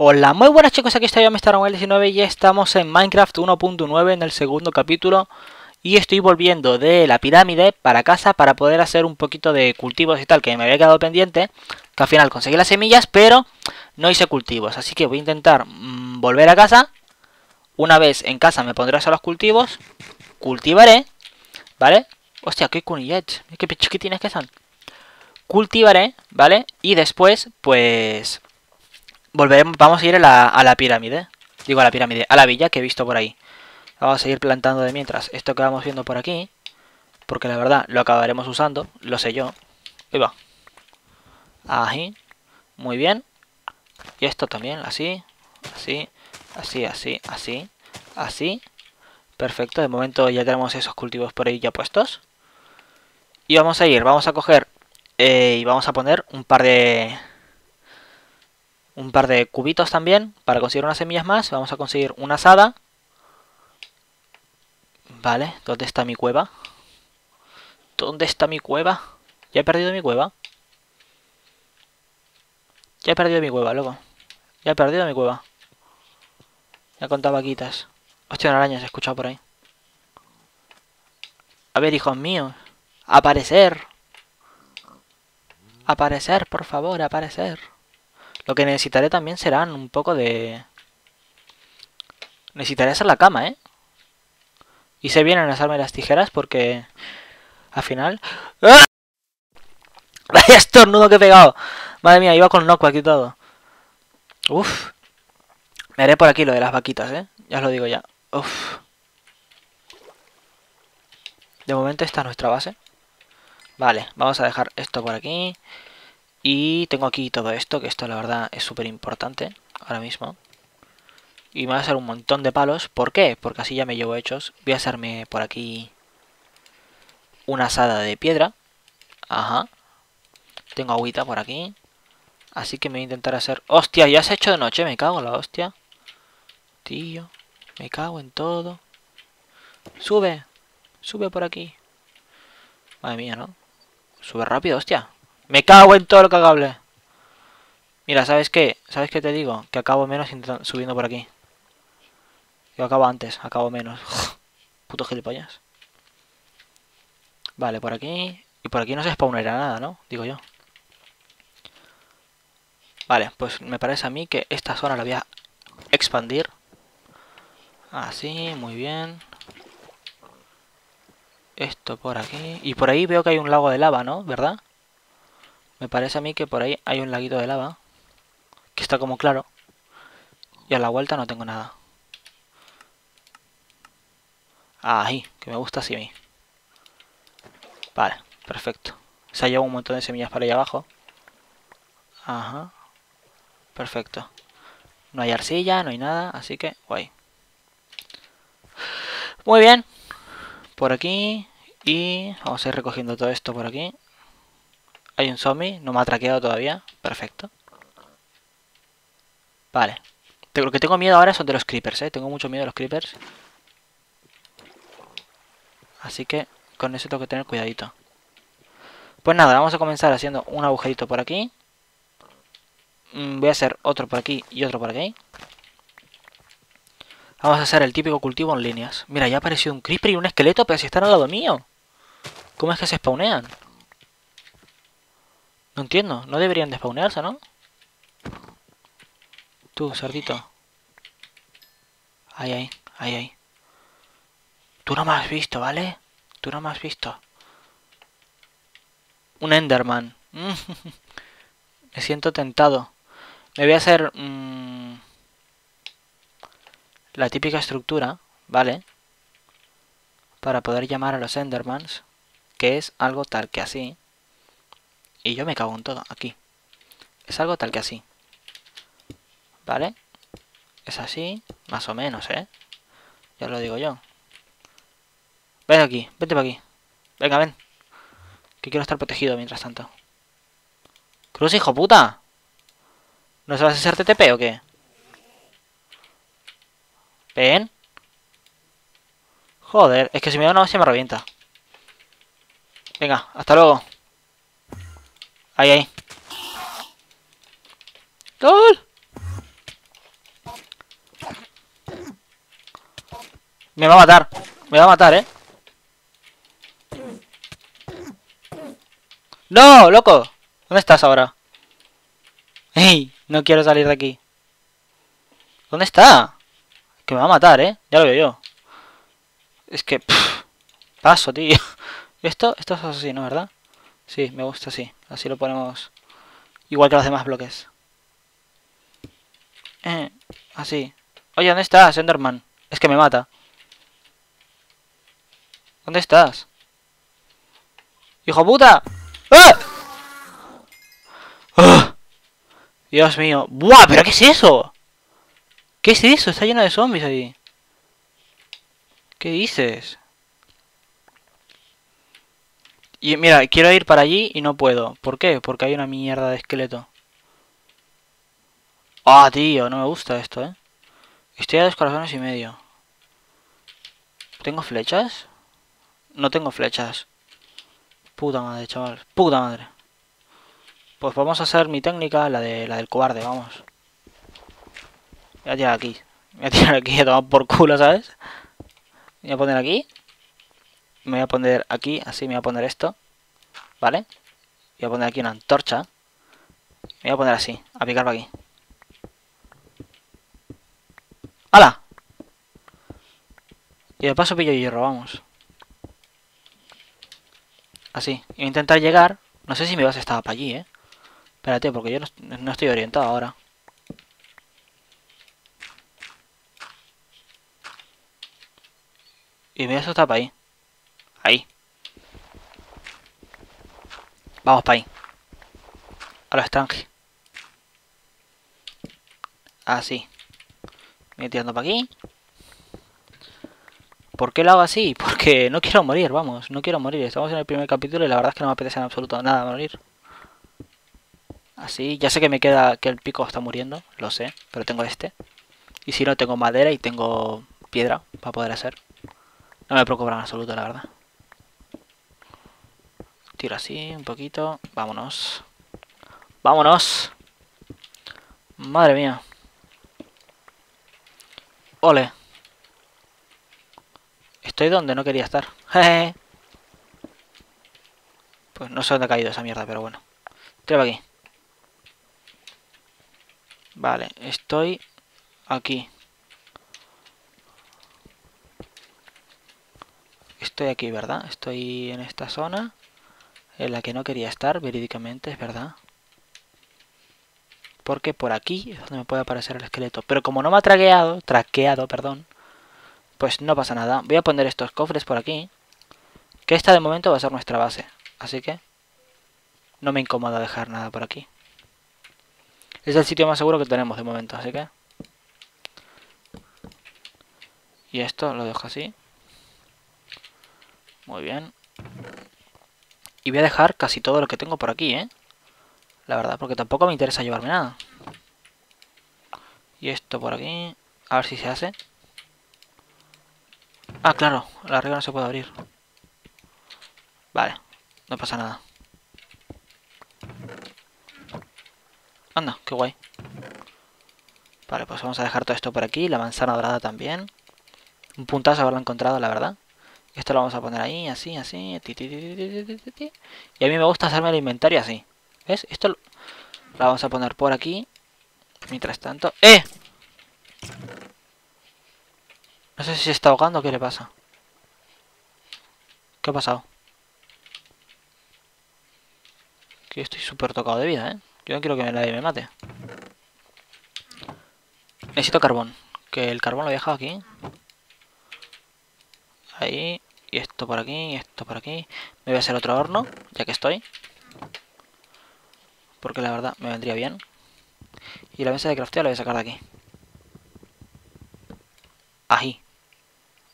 Hola, muy buenas chicos, aquí estoy yo, Mr. y estamos en Minecraft 1.9 en el segundo capítulo y estoy volviendo de la pirámide para casa para poder hacer un poquito de cultivos y tal, que me había quedado pendiente, que al final conseguí las semillas, pero no hice cultivos, así que voy a intentar mm, volver a casa, una vez en casa me pondré a los cultivos, cultivaré, ¿vale? Hostia, qué cunillets, qué tienes que son. Cultivaré, ¿vale? Y después, pues volveremos, vamos a ir a la, pirámide. Digo a la pirámide, a la villa que he visto por ahí. Vamos a seguir plantando de mientras esto que vamos viendo por aquí. Porque la verdad lo acabaremos usando, lo sé yo. Ahí va. Ahí. Muy bien. Y esto también, así, así, así, así, así, así. Perfecto, de momento ya tenemos esos cultivos por ahí ya puestos. Y vamos a ir, vamos a coger eh, y vamos a poner un par de, un par de cubitos también para conseguir unas semillas más. Vamos a conseguir una asada. Vale, ¿dónde está mi cueva? ¿Dónde está mi cueva? Ya he perdido mi cueva. Ya he perdido mi cueva, loco. Ya he perdido mi cueva. Ya contado vaquitas. Hostia, una araña se ha escuchado por ahí. A ver, hijos míos. Aparecer. Aparecer, por favor, aparecer. Lo que necesitaré también serán un poco de... Necesitaré hacer la cama, ¿eh? Y se vienen a asarme las tijeras porque... Al final... ¡Ah! ¡Vaya estornudo que he pegado! Madre mía, iba con knockback y todo. Uf. Me haré por aquí lo de las vaquitas, ¿eh? Ya os lo digo ya. Uf. De momento esta es nuestra base. Vale, vamos a dejar esto por aquí. Y tengo aquí todo esto, que esto la verdad es súper importante ahora mismo. Y me va a hacer un montón de palos. ¿Por qué? Porque así ya me llevo hechos. Voy a hacerme por aquí una asada de piedra. Ajá. Tengo agüita por aquí. Así que me voy a intentar hacer... ¡Hostia! Ya se ha hecho de noche. Me cago en la hostia. Tío. Me cago en todo. Sube. Sube por aquí. Madre mía, ¿no? Sube rápido, hostia. Me cago en todo lo cagable. Mira, ¿sabes qué? ¿Sabes qué te digo? Que acabo menos subiendo por aquí. Yo acabo antes, acabo menos. Puto gilipollas. Vale, por aquí... Y por aquí no se spawnera nada, ¿no? Digo yo. Vale, pues me parece a mí que esta zona la voy a expandir. Así, muy bien. Esto por aquí. Y por ahí veo que hay un lago de lava, ¿no? ¿Verdad? Me parece a mí que por ahí hay un laguito de lava. Que está como claro. Y a la vuelta no tengo nada. Ahí, que me gusta así a mí. Vale, perfecto. Se ha llevado un montón de semillas para allá abajo. Ajá. Perfecto. No hay arcilla, no hay nada, así que guay. Muy bien. Por aquí. Y vamos a ir recogiendo todo esto por aquí. Hay un zombie, no me ha traqueado todavía. Perfecto. Vale. Lo que tengo miedo ahora son de los creepers, ¿eh? Tengo mucho miedo de los creepers. Así que con eso tengo que tener cuidadito. Pues nada, vamos a comenzar haciendo un agujerito por aquí. Mm, voy a hacer otro por aquí y otro por aquí. Vamos a hacer el típico cultivo en líneas. Mira, ya ha aparecido un creeper y un esqueleto, pero si están al lado mío. ¿Cómo es que se spawnean? No entiendo, no deberían despawnearse, ¿no? Tú, cerdito. Ahí, ahí, ahí, ahí. Tú no me has visto, ¿vale? Tú no me has visto. Un Enderman. me siento tentado. Me voy a hacer... Mmm, la típica estructura, ¿vale? Para poder llamar a los Endermans. Que es algo tal que así. Y yo me cago en todo, aquí. Es algo tal que así. ¿Vale? Es así, más o menos, ¿eh? Ya lo digo yo. Ven aquí, vete para aquí. Venga, ven. Que quiero estar protegido mientras tanto. Cruz, hijo puta. ¿No se vas a hacer TTP o qué? Ven. Joder, es que si me da una se me revienta. Venga, hasta luego. Ahí, ahí. ¡Lol! Me va a matar. Me va a matar, ¿eh? ¡No, loco! ¿Dónde estás ahora? ¡Ey! No quiero salir de aquí. ¿Dónde está? Que me va a matar, ¿eh? Ya lo veo yo. Es que... Paso, tío. Esto, esto es asesino, ¿verdad? Sí, me gusta así. Así lo ponemos igual que los demás bloques. Eh, así. Oye, ¿dónde estás, Enderman? Es que me mata. ¿Dónde estás? ¡Hijo puta! ¡Ah! ¡Ah! Dios mío. ¡Buah! ¿Pero qué es eso? ¿Qué es eso? Está lleno de zombies ahí. ¿Qué dices? Y mira, quiero ir para allí y no puedo. ¿Por qué? Porque hay una mierda de esqueleto. Ah, tío, no me gusta esto, ¿eh? Estoy a dos corazones y medio. ¿Tengo flechas? No tengo flechas. Puta madre, chaval. Puta madre. Pues vamos a hacer mi técnica, la de la del cobarde, vamos. Voy a tirar aquí. Voy a tirar aquí a tomar por culo, ¿sabes? Voy a poner aquí. Me voy a poner aquí, así me voy a poner esto. ¿Vale? Voy a poner aquí una antorcha. Me voy a poner así, a picar para aquí. ¡Hala! Y de paso pillo hierro, vamos. Así. Y voy a intentar llegar. No sé si me vas a estar para allí, ¿eh? Espérate, porque yo no, estoy orientado ahora. Y me vas a estar para ahí. Ahí. Vamos para ahí. A lo extranjero. Así. Me voy tirando para aquí. ¿Por qué lo hago así? Porque no quiero morir, vamos. No quiero morir. Estamos en el primer capítulo y la verdad es que no me apetece en absoluto nada morir. Así. Ya sé que me queda que el pico está muriendo. Lo sé. Pero tengo este. Y si no, tengo madera y tengo piedra para poder hacer. No me preocupa en absoluto, la verdad. Tiro así un poquito. Vámonos. Vámonos. Madre mía. Ole. Estoy donde no quería estar. Pues no sé dónde ha caído esa mierda, pero bueno. Tira aquí. Vale, estoy aquí. Estoy aquí, ¿verdad? Estoy en esta zona en la que no quería estar, verídicamente, es verdad. Porque por aquí es donde me puede aparecer el esqueleto. Pero como no me ha traqueado, traqueado, perdón, pues no pasa nada. Voy a poner estos cofres por aquí. Que esta de momento va a ser nuestra base. Así que no me incomoda dejar nada por aquí. Es el sitio más seguro que tenemos de momento, así que... Y esto lo dejo así. Muy bien. Y voy a dejar casi todo lo que tengo por aquí, ¿eh? La verdad, porque tampoco me interesa llevarme nada. Y esto por aquí. A ver si se hace. Ah, claro, la regla no se puede abrir. Vale, no pasa nada. Anda, qué guay. Vale, pues vamos a dejar todo esto por aquí. La manzana dorada también. Un puntazo haberla encontrado, la verdad. Esto lo vamos a poner ahí, así, así. Y a mí me gusta hacerme el inventario así. ¿Ves? Esto lo vamos a poner por aquí. Mientras tanto... ¡Eh! No sé si se está ahogando o qué le pasa. ¿Qué ha pasado? Que estoy súper tocado de vida, ¿eh? Yo no quiero que nadie me mate. Necesito carbón. Que el carbón lo he dejado aquí. Ahí. Y esto por aquí, y esto por aquí. Me voy a hacer otro horno, ya que estoy. Porque la verdad me vendría bien. Y la mesa de crafteo la voy a sacar de aquí. Ahí.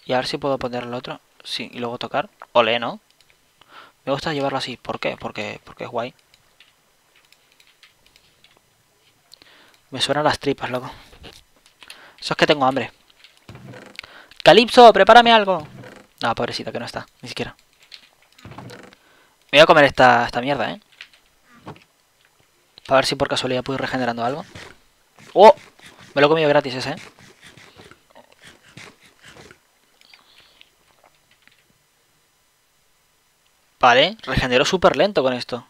Y a ver si puedo poner el otro. Sí, y luego tocar. Ole, ¿no? Me gusta llevarlo así. ¿Por qué? Porque, porque es guay. Me suenan las tripas, loco. Eso es que tengo hambre. Calipso, prepárame algo. Ah, pobrecita que no está, ni siquiera. Me voy a comer esta, esta mierda, ¿eh? Para ver si por casualidad puedo ir regenerando algo. ¡Oh! Me lo he comido gratis ese, ¿eh? Vale, regeneró súper lento con esto.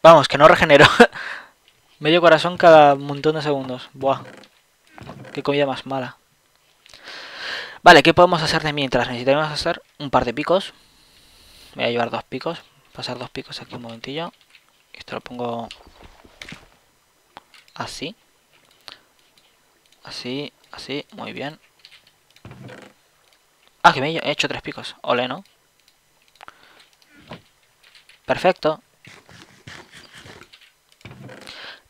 Vamos, que no regeneró. Medio corazón cada montón de segundos. Buah. Qué comida más mala. Vale, ¿qué podemos hacer de mientras? Necesitamos hacer un par de picos. Voy a llevar dos picos. Pasar dos picos aquí un momentillo. Esto lo pongo así. Así, así, muy bien. Ah, que me he hecho tres picos. Ole, ¿no? Perfecto.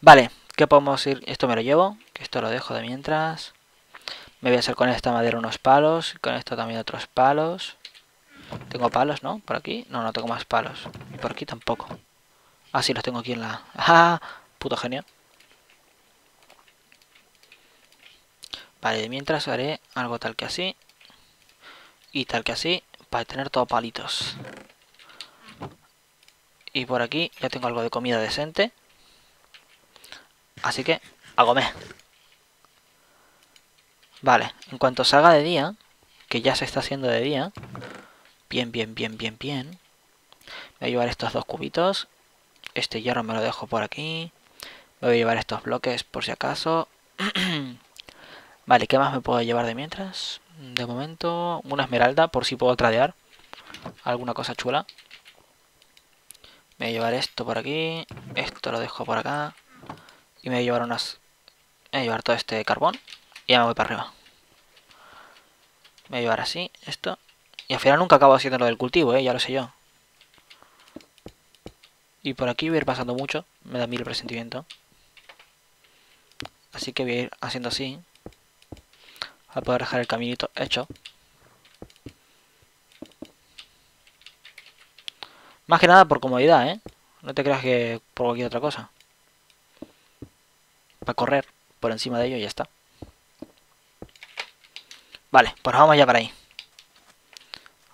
Vale, ¿qué podemos ir? Esto me lo llevo, que esto lo dejo de mientras. Me voy a hacer con esta madera unos palos, con esto también otros palos. Tengo palos, ¿no? Por aquí. No, no tengo más palos. Y por aquí tampoco. Ah, sí, los tengo aquí en la... ¡Ah! Puto genio. Vale, mientras haré algo tal que así. Y tal que así, para tener todo palitos. Y por aquí ya tengo algo de comida decente. Así que, a comer. Vale, en cuanto salga de día, que ya se está haciendo de día, bien, bien, bien, bien, bien, voy a llevar estos dos cubitos, este hierro me lo dejo por aquí, me voy a llevar estos bloques por si acaso. vale, ¿qué más me puedo llevar de mientras? De momento, una esmeralda por si puedo tradear alguna cosa chula. Me voy a llevar esto por aquí, esto lo dejo por acá. Y me voy a llevar unas... Voy a llevar todo este carbón. Y ya me voy para arriba. Me voy a llevar así, esto. Y al final nunca acabo haciendo lo del cultivo, ¿eh? Ya lo sé yo. Y por aquí voy a ir pasando mucho. Me da mil presentimiento. Así que voy a ir haciendo así. A poder dejar el caminito hecho. Más que nada por comodidad, ¿eh? No te creas que por cualquier otra cosa para correr por encima de ello y ya está. Vale, pues vamos ya para ahí.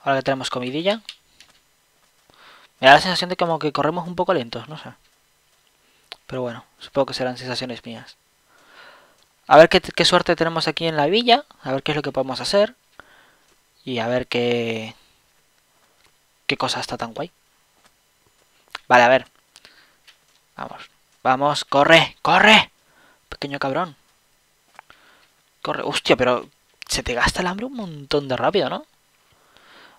Ahora que tenemos comidilla. Me da la sensación de como que corremos un poco lentos, no sé. Pero bueno, supongo que serán sensaciones mías. A ver qué, qué, suerte tenemos aquí en la villa. A ver qué es lo que podemos hacer. Y a ver qué... ¿Qué cosa está tan guay? Vale, a ver. Vamos. Vamos, corre, corre. Pequeño cabrón. Corre. Hostia, pero se te gasta el hambre un montón de rápido, ¿no?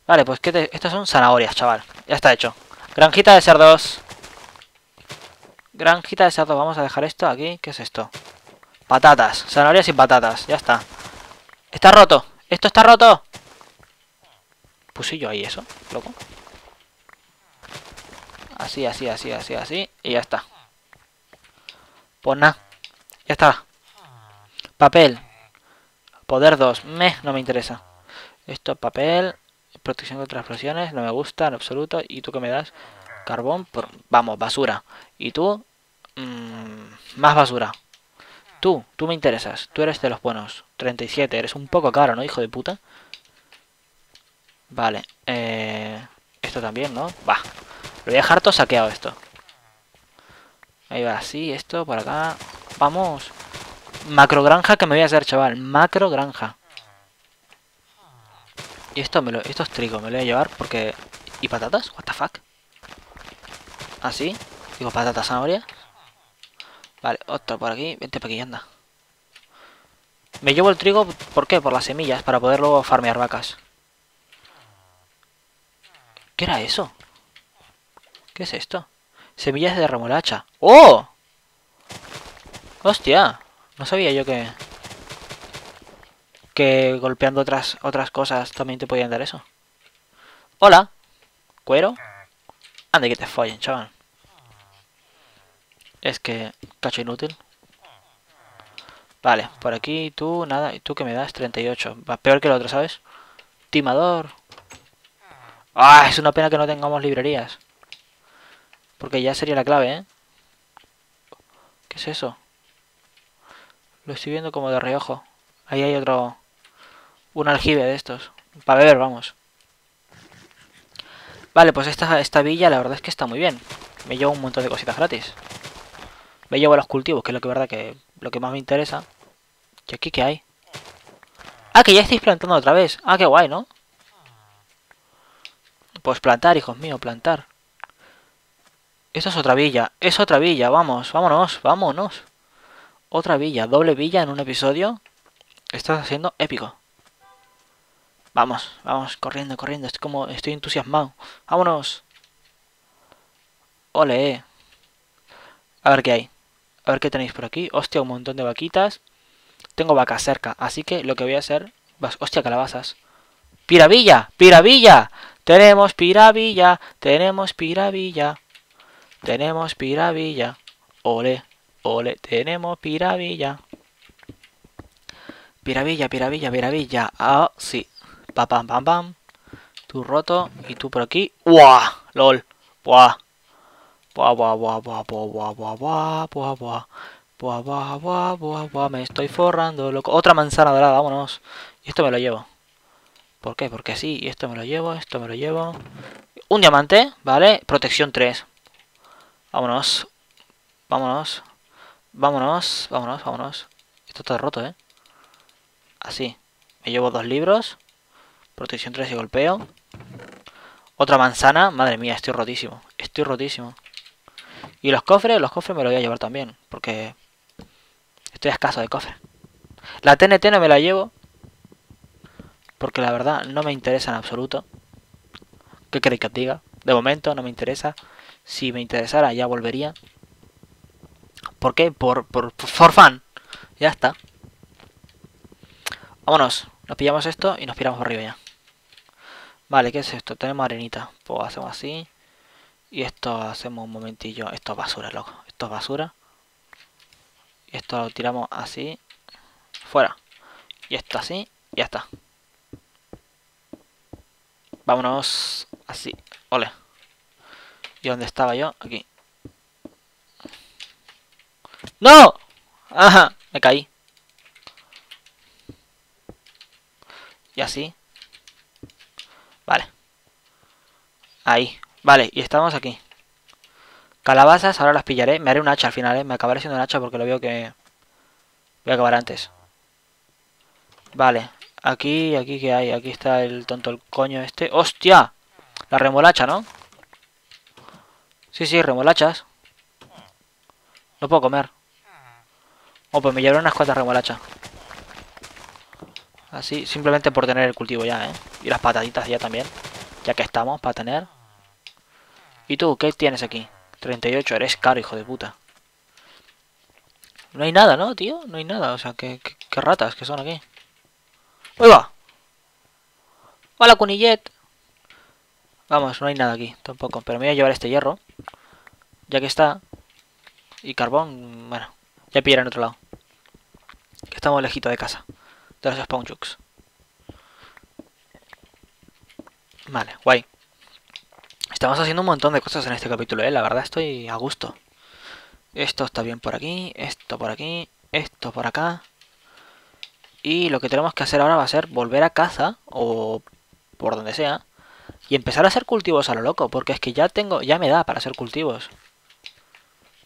Vale, pues que te... estas son zanahorias, chaval. Ya está hecho. Granjita de cerdos. Granjita de cerdos. Vamos a dejar esto aquí. ¿Qué es esto? Patatas. Zanahorias y patatas. Ya está. Está roto. Esto está roto. Puse yo ahí eso, loco. Así, así, así, así, así. Y ya está. Pues nada. Ya está. Papel. Poder 2. Me, no me interesa. Esto es papel. Protección contra explosiones. No me gusta en absoluto. ¿Y tú qué me das? Carbón. Por... Vamos, basura. ¿Y tú? Mmm, más basura. Tú, tú me interesas. Tú eres de los buenos. 37. Eres un poco caro, ¿no, hijo de puta? Vale. Eh... Esto también, ¿no? Va. Lo voy a dejar todo saqueado esto. Ahí va, así, esto, por acá. Vamos. Macro granja que me voy a hacer, chaval. Macro granja. Y esto, me lo, es trigo, me lo voy a llevar porque... ¿Y patatas? What the fuck? Así. ¿Ah, Digo, patatas, zanahoria. Vale, otro por aquí. Vente para aquí, anda. Me llevo el trigo, ¿por qué? Por las semillas, para poder luego farmear vacas. ¿Qué era eso? ¿Qué es esto? Semillas de remolacha. ¡Oh! Hostia, no sabía yo que... Que golpeando otras, otras cosas también te podían dar eso. Hola. ¿Cuero? Ande que te follen, chaval. Es que... Cacho inútil. Vale, por aquí tú, nada. ¿Y tú que me das? 38. Va peor que el otro, ¿sabes? Timador. Ah, es una pena que no tengamos librerías. Porque ya sería la clave, ¿eh? ¿Qué es eso? Lo estoy viendo como de reojo. Ahí hay otro... Un aljibe de estos. Para beber, vamos. Vale, pues esta, esta villa la verdad es que está muy bien. Me llevo un montón de cositas gratis. Me llevo los cultivos, que es lo que verdad que lo que más me interesa. ¿Y aquí qué hay? Ah, que ya estáis plantando otra vez. Ah, qué guay, ¿no? Pues plantar, hijos míos, plantar. Esto es otra villa, es otra villa, vamos, vámonos, vámonos. Otra villa, doble villa en un episodio. Estás haciendo épico. Vamos, vamos, corriendo, corriendo. Estoy como, estoy entusiasmado. Vámonos. Ole. A ver qué hay. A ver qué tenéis por aquí. Hostia, un montón de vaquitas. Tengo vacas cerca, así que lo que voy a hacer... Hostia, calabazas. ¡Piravilla! ¡Piravilla! Tenemos piravilla, tenemos piravilla. Tenemos piravilla. Ole, tenemos piravilla. Piravilla, piravilla, piravilla. Ah, sí. Pam, pam, pam, pam. Tú roto y tú por aquí. ¡Buah! ¡Lol! Buah, buah, buah, buah, buah, buah, buah, buah, buah, buah. Buah, buah, buah, buah, buah, me estoy forrando, loco. Otra manzana dorada, vámonos. Y esto me lo llevo. ¿Por qué? Porque sí. Y esto me lo llevo, esto me lo llevo. Un diamante, ¿vale? Protección 3. Vámonos. Vámonos. Vámonos, vámonos, vámonos. Esto está roto, ¿eh? Así. Me llevo dos libros. Protección 3 y golpeo. Otra manzana. Madre mía, estoy rotísimo. Estoy rotísimo. Y los cofres, los cofres me los voy a llevar también. Porque estoy escaso de cofres. La TNT no me la llevo. Porque la verdad no me interesa en absoluto. ¿Qué queréis que os diga? De momento no me interesa. Si me interesara ya volvería. ¿Por qué? Por, por, por fun. Ya está. Vámonos. Nos pillamos esto y nos piramos arriba ya. Vale, ¿qué es esto? Tenemos arenita. Pues hacemos así. Y esto hacemos un momentillo. Esto es basura, loco. Esto es basura. Y esto lo tiramos así. Fuera. Y esto así. Ya está. Vámonos así. Ole. ¿Y dónde estaba yo? Aquí. ¡No! Ajá, me caí. Y así. Vale. Ahí. Vale, y estamos aquí. Calabazas, ahora las pillaré. Me haré un hacha al final, ¿eh? Me acabaré siendo un hacha porque lo veo que... Voy a acabar antes. Vale. Aquí, aquí que hay. Aquí está el tonto, el coño este. ¡Hostia! La remolacha, ¿no? Sí, sí, remolachas. No puedo comer. Oh, pues me llevaré unas cuantas remolachas. Así, simplemente por tener el cultivo ya, ¿eh? Y las patatitas ya también. Ya que estamos, para tener. ¿Y tú, qué tienes aquí? 38, eres caro, hijo de puta. No hay nada, ¿no, tío? No hay nada, o sea, qué, qué, ratas que son aquí. ¡Uy, va! ¡Hola, Cunillet! Vamos, no hay nada aquí, tampoco. Pero me voy a llevar este hierro. Ya que está. Y carbón, bueno. Ya pillaré en otro lado. Que estamos lejito de casa. De los spawn Vale, guay. Estamos haciendo un montón de cosas en este capítulo, ¿eh? La verdad estoy a gusto. Esto está bien por aquí, esto por aquí, esto por acá. Y lo que tenemos que hacer ahora va a ser volver a casa, o por donde sea, y empezar a hacer cultivos a lo loco, porque es que ya tengo, ya me da para hacer cultivos.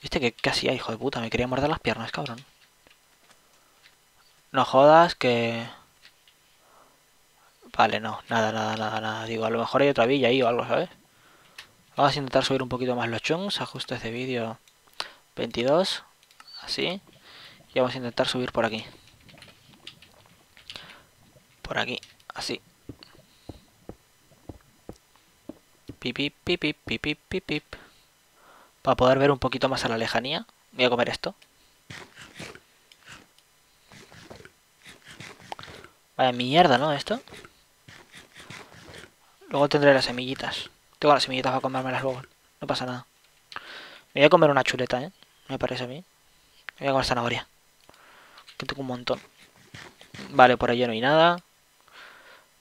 ¿Viste que casi hay, hijo de puta? Me quería morder las piernas, cabrón. No jodas que... Vale, no, nada, nada, nada, nada. Digo, a lo mejor hay otra villa ahí o algo, ¿sabes? Vamos a intentar subir un poquito más los chunks. Ajustes de vídeo 22. Así. Y vamos a intentar subir por aquí. Por aquí. Así. Pip, pip, pip, pip, pip. Para poder ver un poquito más a la lejanía. Voy a comer esto. Vaya mierda, ¿no? Esto. Luego tendré las semillitas. Tengo las semillitas para comérmelas luego. No pasa nada. Me voy a comer una chuleta, ¿eh? Me parece a mí. Me voy a comer zanahoria. Que tengo un montón. Vale, por allí no hay nada.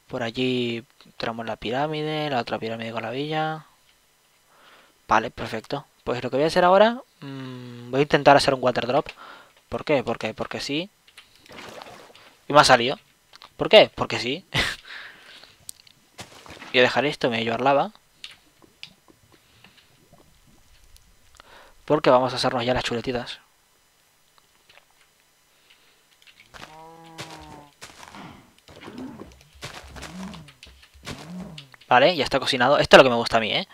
Por allí tenemos la pirámide, la otra pirámide con la villa. Vale, perfecto. Pues lo que voy a hacer ahora... Mmm, voy a intentar hacer un water drop. ¿Por qué? Porque, porque sí. Y me ha salido. ¿Por qué? Porque sí. Voy a dejar esto, me voy a llevar lava. Porque vamos a hacernos ya las chuletitas. Vale, ya está cocinado. Esto es lo que me gusta a mí, ¿eh?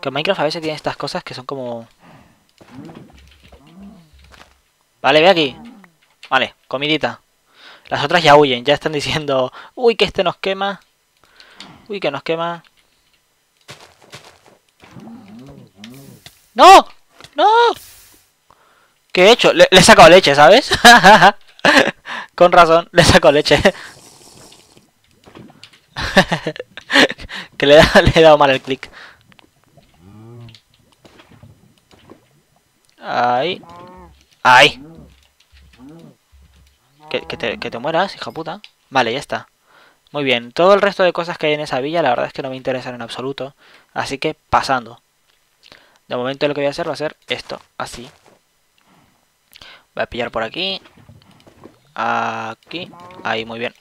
Que Minecraft a veces tiene estas cosas que son como... Vale, ve aquí. Vale, comidita. Las otras ya huyen, ya están diciendo... Uy, que este nos quema. Uy, que nos quema. ¡No! ¡No! ¿Qué he hecho? Le, he sacado leche, ¿sabes? Con razón, le he sacado leche. que le, le he dado mal el clic. Ahí. Ahí. Que, te, que te mueras, hija puta. Vale, ya está. Muy bien. Todo el resto de cosas que hay en esa villa, la verdad es que no me interesan en absoluto. Así que pasando. De momento lo que voy a hacer va a ser esto, así. Voy a pillar por aquí. Aquí. Ahí, muy bien.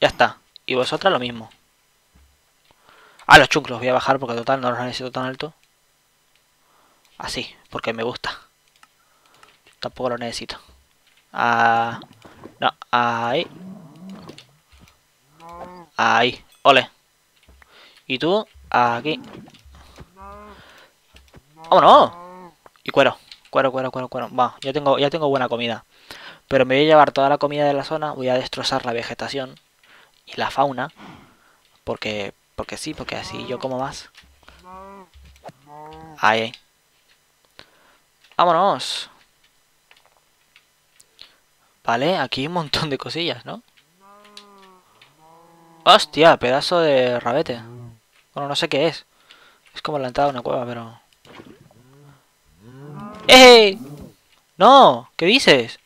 Ya está. Y vosotras lo mismo. Ah, los chunclos voy a bajar porque total no los necesito tan alto. Así, porque me gusta. Tampoco lo necesito. Ah, no, ahí. Ahí, ole. Y tú, aquí. ¡Vámonos! Y cuero, cuero, cuero, cuero, cuero. Va, ya tengo, ya tengo buena comida. Pero me voy a llevar toda la comida de la zona, voy a destrozar la vegetación y la fauna. Porque, porque sí, porque así yo como más. Ahí. ¡Vámonos! Vale, aquí hay un montón de cosillas, ¿no? ¡Hostia! Pedazo de rabete. Bueno, no sé qué es. Es como la entrada de una cueva, pero... ¡Eh! ¡No! ¿Qué dices?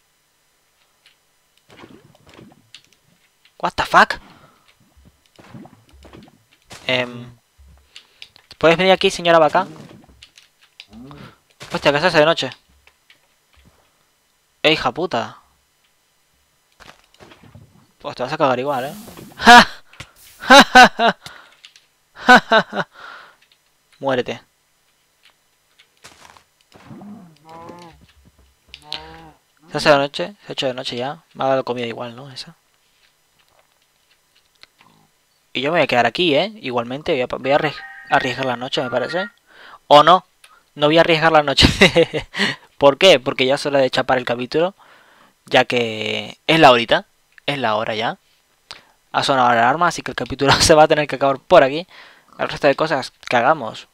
What the fuck? Em, ¿Puedes venir aquí, señora vaca? Hostia, ¿qué se hace de noche? ¡Eh, hija puta! Pues te vas a cagar igual, ¿eh? ¡Ja! ¡Ja, ja, ja! ¡Ja, ja, ja! Muérete. ¿Se hace de noche? ¿Se ha hecho de noche ya? Me ha dado comida igual, ¿no? Esa. Y yo me voy a quedar aquí, ¿eh? Igualmente voy a, voy a arriesgar la noche, me parece. ¿O no? No voy a arriesgar la noche. ¿Por qué? Porque ya es hora de chapar el capítulo. Ya que es la horita. Es la hora ya. Ha sonado la alarma, así que el capítulo se va a tener que acabar por aquí. El resto de cosas que hagamos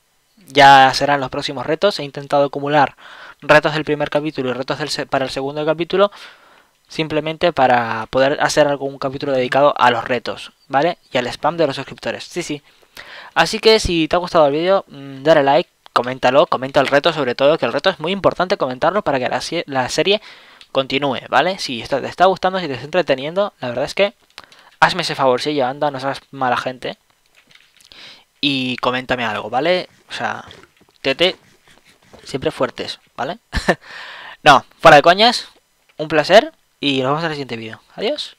ya serán los próximos retos. He intentado acumular retos del primer capítulo y retos para el segundo capítulo. Simplemente para poder hacer algún capítulo dedicado a los retos, ¿vale? Y al spam de los suscriptores. Sí, sí. Así que si te ha gustado el vídeo, mm, dale like, coméntalo, comenta el reto sobre todo, que el reto es muy importante comentarlo para que la, serie continúe, ¿vale? Si te está gustando, si te está entreteniendo, la verdad es que hazme ese favor, si ya anda, no seas mala gente. Y coméntame algo, ¿vale? O sea, tete, siempre fuertes, ¿vale? no, fuera de coñas, un placer y nos vemos en el siguiente vídeo. Adiós.